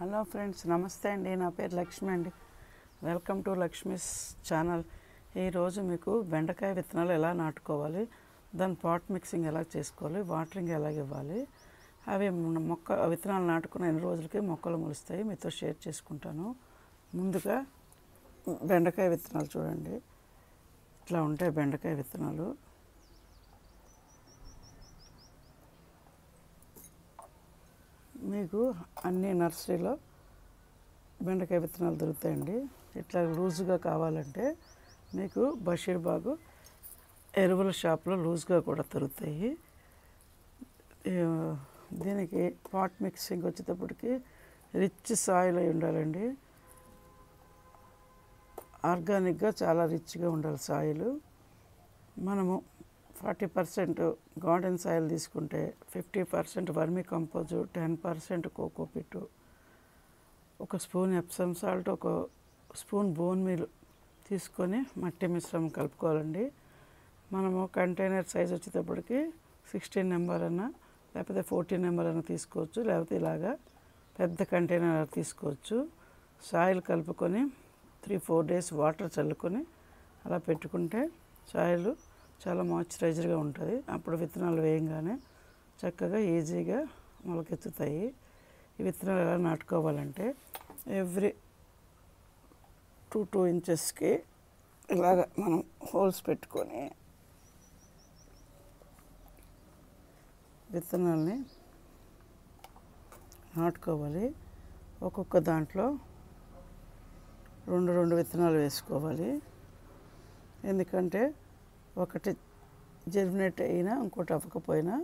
Hello friends నమస్తే అండి. నా పేరు లక్ష్మి అండి. Welcome to Lakshmi's channel. ఈరోజు మీకు బెండకాయ విత్తనాలు ఎలా నాటుకోవాలి దాని పాట్ మిక్సింగ్ ఎలా చేసుకోవాలి వాటరింగ్ ఎలా ఇవ్వాలి అవి మొక్క విత్తనాలు నాటుకున్న ఎన్ని రోజులకి మొక్కలు మొలుస్తాయి మీతో షేర్ చేసుకుంటాను. ముందుగా బెండకాయ విత్తనాలు చూడండి. ఇట్లా ఉంటాయి బెండకాయ విత్తనాలు. మీకు అన్ని నర్సరీలో బెండకాయ విత్తనాలు దొరుకుతాయండి. ఇట్లా లూజుగా కావాలంటే మీకు బషీర్ బాగు ఎరువుల షాప్లో లూజ్గా కూడా దొరుకుతాయి. దీనికి పాట్ మిక్సింగ్ వచ్చేటప్పటికి రిచ్ సాయిల్ అయి ఉండాలండి. ఆర్గానిక్గా చాలా రిచ్గా ఉండాలి సాయిలు. మనము ఫార్టీ పర్సెంట్ గార్డెన్ సాయిల్ తీసుకుంటే fifty percent vermicompost ten percent coco peat. ఒక స్పూన్ ఎప్సమ్ సాల్ట్ ఒక స్పూన్ బోన్ మీల్ తీసుకొని మట్టి మిశ్రమం కలుపుకోవాలండి. మనము కంటైనర్ సైజ్ వచ్చేటప్పటికి సిక్స్టీన్ నెంబర్ అన్న లేకపోతే ఫోర్టీన్ నెంబర్ అన్న తీసుకోవచ్చు లేకపోతే ఇలాగా పెద్ద కంటైనర్ తీసుకోవచ్చు. సాయిల్ కలుపుకొని త్రీ ఫోర్ డేస్ వాటర్ చల్లుకొని అలా పెట్టుకుంటే సాయిల్ చాలా మాయిశ్చరైజర్గా ఉంటుంది. అప్పుడు విత్తనాలు వేయంగానే చక్కగా ఈజీగా మొలకెత్తుతాయి. ఈ విత్తనాలు ఎలా నాటుకోవాలంటే ఎవ్రీ టూ టూ ఇంచెస్కి ఇలాగ మనం హోల్స్ పెట్టుకొని విత్తనాల్ని నాటుకోవాలి. ఒక్కొక్క దాంట్లో రెండు రెండు విత్తనాలు వేసుకోవాలి. ఎందుకంటే ఒకటి జెర్మినేట్ అయినా ఇంకోటి అవ్వకపోయినా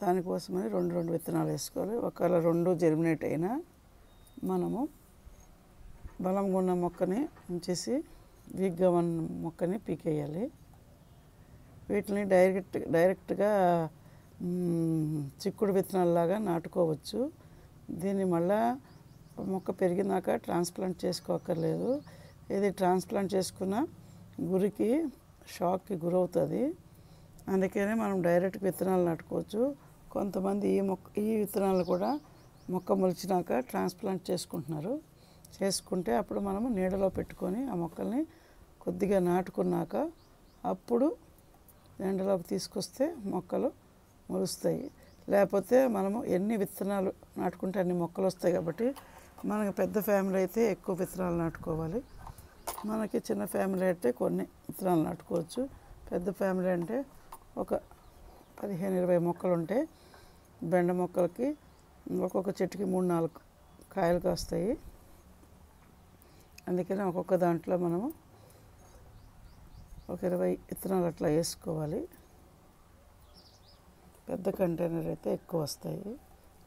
దానికోసమని రెండు రెండు విత్తనాలు వేసుకోవాలి. ఒకవేళ రెండు జెర్మినేట్ అయినా మనము బలంగా ఉన్న మొక్కని ఉంచేసి వీక్గా ఉన్న మొక్కని పీకేయాలి. వీటిని డైరెక్ట్ డైరెక్ట్గా చిక్కుడు విత్తనాలలాగా నాటుకోవచ్చు. దీన్ని మళ్ళా మొక్క పెరిగినాక ట్రాన్స్ప్లాంట్ చేసుకోక్కర్లేదు. ఇది ట్రాన్స్ప్లాంట్ చేసుకున్న గురికి షాక్కి గురవుతుంది. అందుకనే మనం డైరెక్ట్ విత్తనాలు నాటుకోవచ్చు. కొంతమంది ఈ మొక్క ఈ విత్తనాలు కూడా మొక్క మొలిచినాక ట్రాన్స్ప్లాంట్ చేసుకుంటున్నారు. చేసుకుంటే అప్పుడు మనము నీడలో పెట్టుకొని ఆ మొక్కల్ని కొద్దిగా నాటుకున్నాక అప్పుడు ఎండలోకి తీసుకొస్తే మొక్కలు మొలుస్తాయి. లేకపోతే మనము ఎన్ని విత్తనాలు నాటుకుంటే అన్ని మొక్కలు వస్తాయి కాబట్టి మనకు పెద్ద ఫ్యామిలీ అయితే ఎక్కువ విత్తనాలు నాటుకోవాలి. మనకి చిన్న ఫ్యామిలీ అయితే కొన్ని విత్తనాలు నాటుకోవచ్చు. పెద్ద ఫ్యామిలీ అంటే ఒక పదిహేను ఇరవై మొక్కలు ఉంటే బెండ మొక్కలకి ఒక్కొక్క చెట్టుకి మూడు నాలుగు కాయలు కాస్తాయి. అందుకని ఒక్కొక్క దాంట్లో మనము ఒక ఇరవై విత్తనాలు అట్లా వేసుకోవాలి. పెద్ద కంటైనర్ అయితే ఎక్కువ వస్తాయి.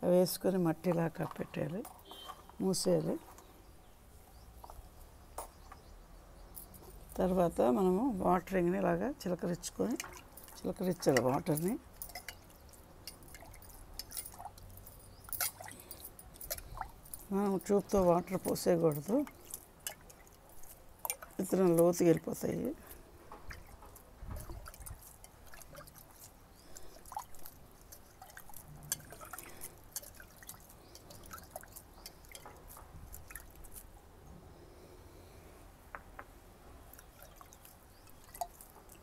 అవి వేసుకొని మట్టిలా కప్పెట్టేయాలి మూసేయాలి. తర్వాత మనము వాటరింగ్ని ఇలాగా చిలకరించుకొని చిలకరించాలి వాటర్ని. మనం ట్యూబ్తో వాటర్ పోసేయకూడదు. విత్తనం లోతుకి వెళ్ళిపోతాయి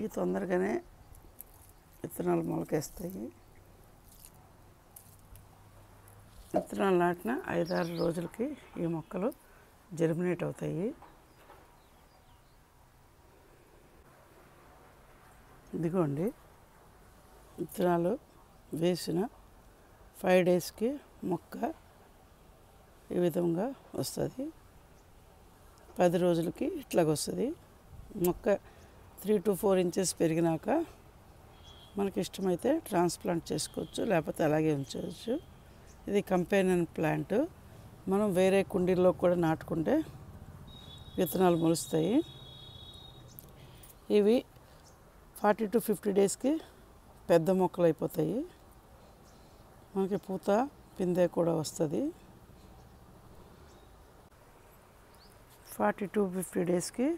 ఇవి తొందరగానే విత్తనాలు మొలకేస్తాయి. విత్తనాలు నాటిన ఐదారు రోజులకి ఈ మొక్కలు జర్మినేట్ అవుతాయి. ఇదిగోండి విత్తనాలు వేసిన ఫైవ్ డేస్కి మొక్క ఈ విధంగా వస్తుంది. పది రోజులకి ఇట్లాగొస్తుంది. మొక్క త్రీ టు ఫోర్ ఇంచెస్ పెరిగినాక మనకి ఇష్టమైతే ట్రాన్స్ప్లాంట్ చేసుకోవచ్చు లేకపోతే అలాగే ఉంచవచ్చు. ఇది కంపెనీన్ ప్లాంట్. మనం వేరే కుండీల్లో కూడా నాటుకుంటే విత్తనాలు మొలుస్తాయి. ఇవి ఫార్టీ టు ఫిఫ్టీ డేస్కి పెద్ద మొక్కలు అయిపోతాయి మనకి పూత పిందె కూడా వస్తుంది. ఫార్టీ టు ఫిఫ్టీ డేస్కి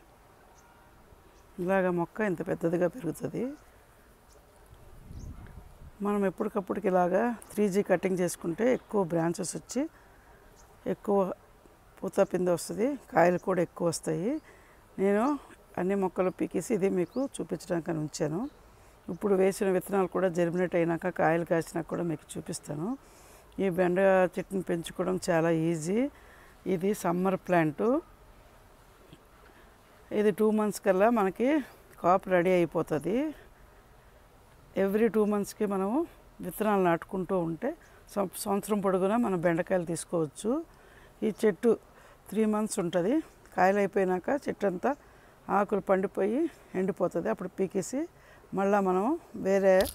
ఇలాగ మొక్క ఇంత పెద్దదిగా పెరుగుతుంది. మనం ఎప్పటికప్పటికి ఇలాగా త్రీ జీ కటింగ్ చేసుకుంటే ఎక్కువ బ్రాంచెస్ వచ్చి ఎక్కువ పూత పింద వస్తుంది కాయలు కూడా ఎక్కువ వస్తాయి. నేను అన్ని మొక్కలు పీకేసి ఇది మీకు చూపించడానికి అని ఉంచాను. ఇప్పుడు వేసిన విత్తనాలు కూడా జర్మినేట్ అయినాక కాయలు కాసినాక కూడా మీకు చూపిస్తాను. ఈ బెండ చెట్టుని పెంచుకోవడం చాలా ఈజీ ఇది సమ్మర్ ప్లాంటు. ఇది టూ మంత్స్ కల్లా మనకి కాప్ రెడీ అయిపోతుంది. ఎవ్రీ టూ మంత్స్కి మనము విత్తనాలు నాటుకుంటూ ఉంటే సం- సంవత్సరం పొడుగునా మనం బెండకాయలు తీసుకోవచ్చు. ఈ చెట్టు త్రీ మంత్స్ ఉంటుంది. కాయలు అయిపోయినాక చెట్టు అంతా ఆకులు పండిపోయి ఎండిపోతుంది. అప్పుడు పీకేసి మళ్ళీ మనం వేరే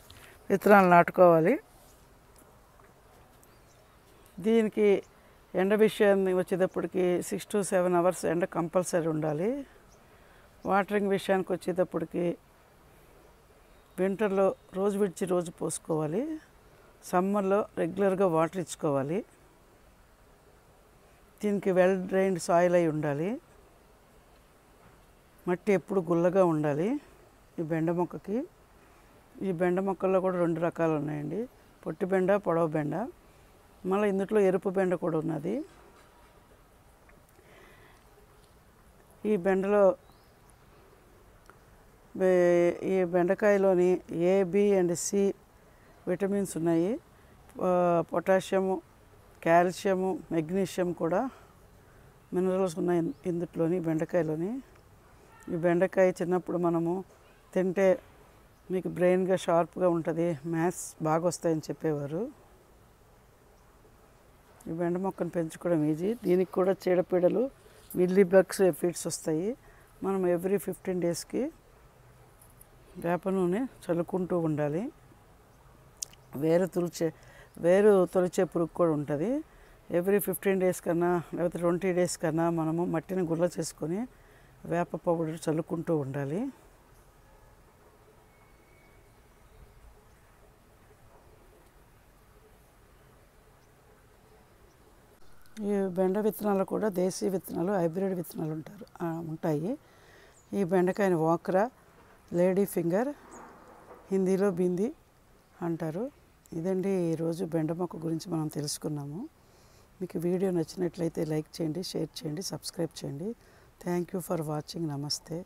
విత్తనాలు నాటుకోవాలి. దీనికి ఎండ విషయాన్ని వచ్చేటప్పటికి సిక్స్ టు సెవెన్ అవర్స్ ఎండ కంపల్సరీ ఉండాలి. వాటరింగ్ విషయానికి వచ్చేటప్పటికి వింటర్లో రోజు విడిచి రోజు పోసుకోవాలి. సమ్మర్లో రెగ్యులర్గా వాటర్ ఇచ్చుకోవాలి. దీనికి వెల్ డ్రైన్డ్ సాయిల్ అయి ఉండాలి. మట్టి ఎప్పుడు గుల్లగా ఉండాలి ఈ బెండ మొక్కకి. ఈ బెండ మొక్కల్లో కూడా రెండు రకాలు ఉన్నాయండి. పొట్టి బెండ పొడవ బెండ. మళ్ళీ ఇందులో ఎరుపు బెండ కూడా ఉన్నది. ఈ బెండలో ఈ బెండకాయలోని A B and C vitamins ఉన్నాయి. పొటాషియము కాల్షియము మెగ్నీషియం కూడా మినరల్స్ ఉన్నాయి ఇందుట్లోని బెండకాయలోని. ఈ బెండకాయ చిన్నప్పుడు మనము తింటే మీకు బ్రెయిన్గా షార్ప్గా ఉంటుంది మ్యాథ్స్ బాగా వస్తాయని చెప్పేవారు. ఈ బెండ మొక్కను పెంచుకోవడం ఈజీ. దీనికి కూడా చీడపీడలు మిల్లీ బగ్స్ ఫీడ్స్ వస్తాయి. మనం ఎవ్రీ ఫిఫ్టీన్ డేస్కి వేప నూనె చల్లుకుంటూ ఉండాలి. వేరు తులిచే వేరు తొలిచే పురుగు కూడా ఉంటుంది. ఎవ్రీ ఫిఫ్టీన్ డేస్ కన్నా లేకపోతే ట్వంటీ డేస్ కన్నా మనము మట్టిని గుల్ల చేసుకొని వేప పౌడర్ చల్లుకుంటూ ఉండాలి. ఈ బెండ విత్తనాలు కూడా దేశీ విత్తనాలు హైబ్రిడ్ విత్తనాలు ఉంటారు ఉంటాయి. ఈ బెండకాయని ఓక్రా లేడీ ఫింగర్ హిందీలో బింది అంటారు. ఇదండి ఈరోజు బెండ మొక్క గురించి మనం తెలుసుకున్నాము. మీకు వీడియో నచ్చినట్లయితే లైక్ చేయండి షేర్ చేయండి సబ్స్క్రైబ్ చేయండి. Thank you for watching. నమస్తే.